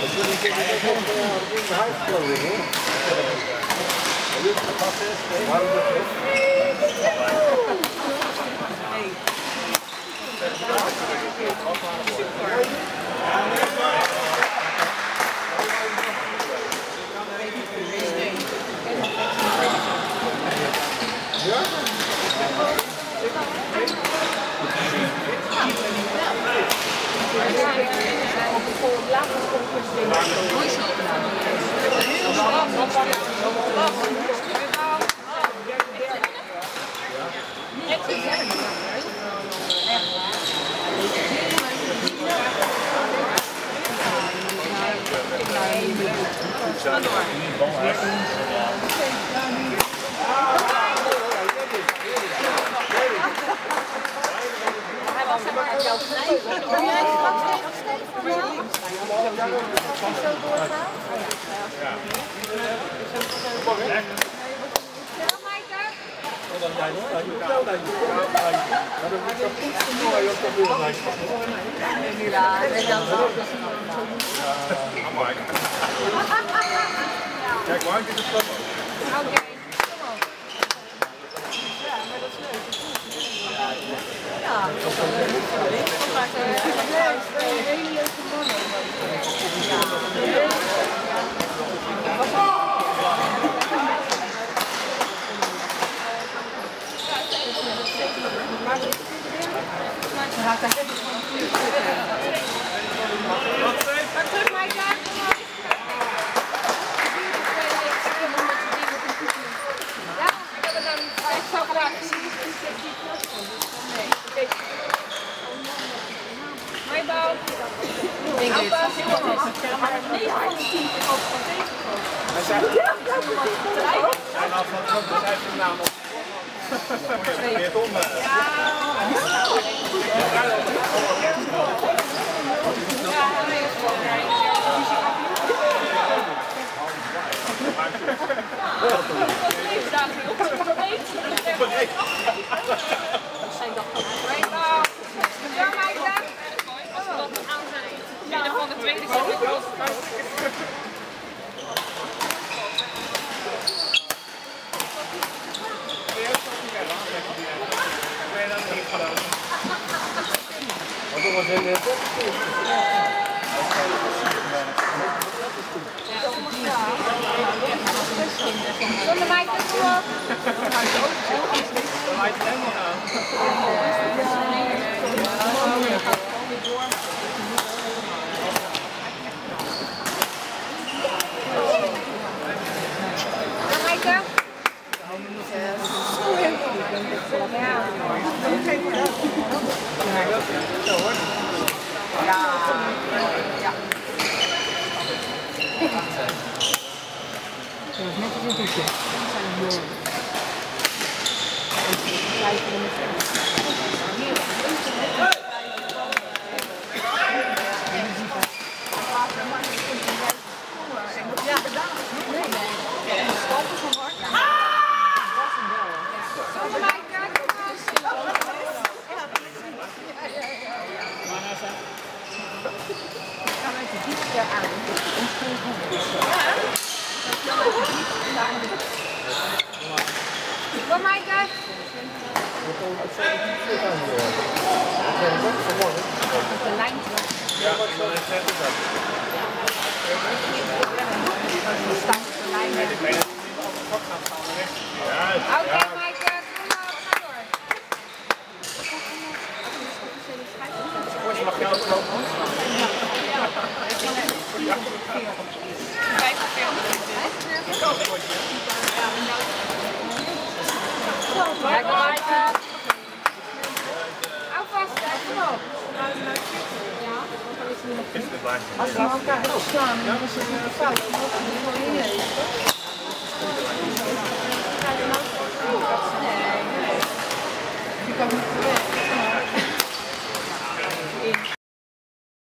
Dat ik eigenlijk in de huisvloer, hè? Dat is de Door. Kijk, waar is het Oké, kom op. Maar terug, Maaike. Kom op. Ja, ik heb het nou niet. Ik zou graag zien. Nee, oké. Mijn bouw. Jongens. Nee, hij zei, had van Trump, dus hij heeft zijn naam op. Verkeerd om. eh. van dat was in de Zonder mij kunt u ook. Zonder Maaike, kom Kom Maaike. De lijn. Ja, iemand heeft net gezegd. Staat op de lijn. Het. Ja, Oké, Als we elkaar opslaan, dan is het we gewoon kan niet